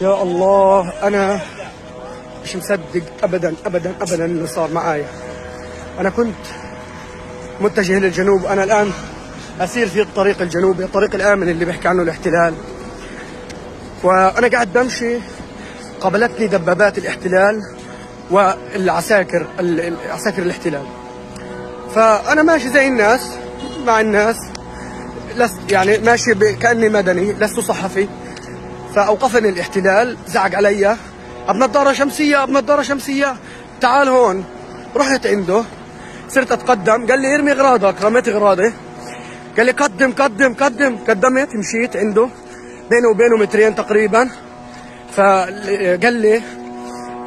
يا الله أنا مش مصدق ابدا ابدا ابدا اللي صار معايا. أنا كنت متجه للجنوب. أنا الآن أسير في الطريق الجنوبي الطريق الآمن اللي بيحكي عنه الاحتلال. وأنا قاعد بمشي قابلتني دبابات الاحتلال والعساكر عساكر الاحتلال. فأنا ماشي زي الناس مع الناس لست يعني ماشي كأني مدني لست صحفي. فأوقفني الاحتلال زعق علي. بنضاره شمسية بنضاره شمسية. تعال هون. رحت عنده. صرت أتقدم. قال لي ارمي اغراضك رميت اغراضي قال لي قدم قدم قدم. قدمت مشيت عنده. بينه وبينه مترين تقريبا. فقال لي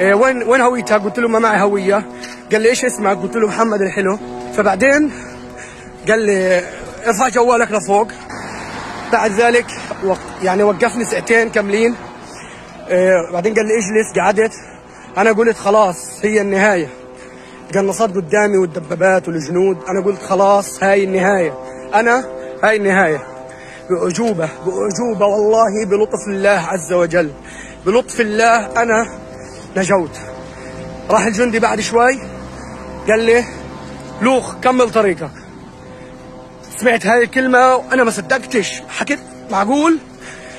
إيه وين وين هويتك؟ قلت له ما معي هوية. قال لي إيش اسمك؟ قلت له محمد الحلو. فبعدين قال لي ارفع جوالك لفوق. بعد ذلك يعني وقفني ساعتين كاملين. إيه بعدين قال لي اجلس قعدت. أنا قلت خلاص هي النهاية. قنصات قدامي والدبابات والجنود. أنا قلت خلاص هاي النهاية. أنا هاي النهاية. باعجوبه باعجوبه والله بلطف الله عز وجل. بلطف الله أنا نجوت. راح الجندي بعد شوي. قال لي لوخ كمل طريقك. سمعت هاي الكلمة وأنا ما صدقتش. حكيت معقول؟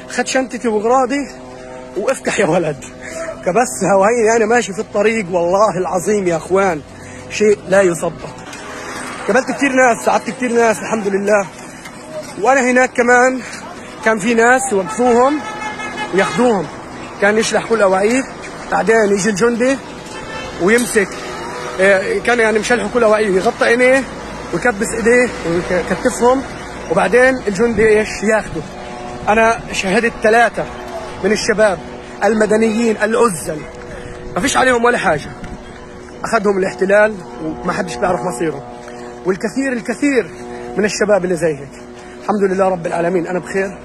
خد شنطتي وغراضي وافتح يا ولد. كبسها وهي أنا ماشي في الطريق. والله العظيم يا أخوان شيء لا يصدق قابلت كثير ناس ساعدت كثير ناس الحمد لله. وأنا هناك كمان كان في ناس يوقفوهم وياخذوهم كان يشلح كل أواعيه بعدين يجي الجندي ويمسك. كان يعني مشلحوا كل أواعيه يغطي عينيه. ويكبس إيديه ويكتفهم وبعدين الجندي إيش؟ ياخده. أنا شهدت ثلاثة من الشباب المدنيين العزل. ما فيش عليهم ولا حاجة. أخذهم الاحتلال وما حدش بيعرف مصيرهم والكثير الكثير من الشباب اللي زي هيك. الحمد لله رب العالمين أنا بخير.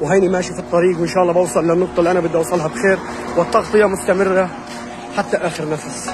وهيني ماشي في الطريق وإن شاء الله بوصل للنقطة اللي أنا بدي أوصلها بخير. والتغطية مستمرة حتى آخر نفس.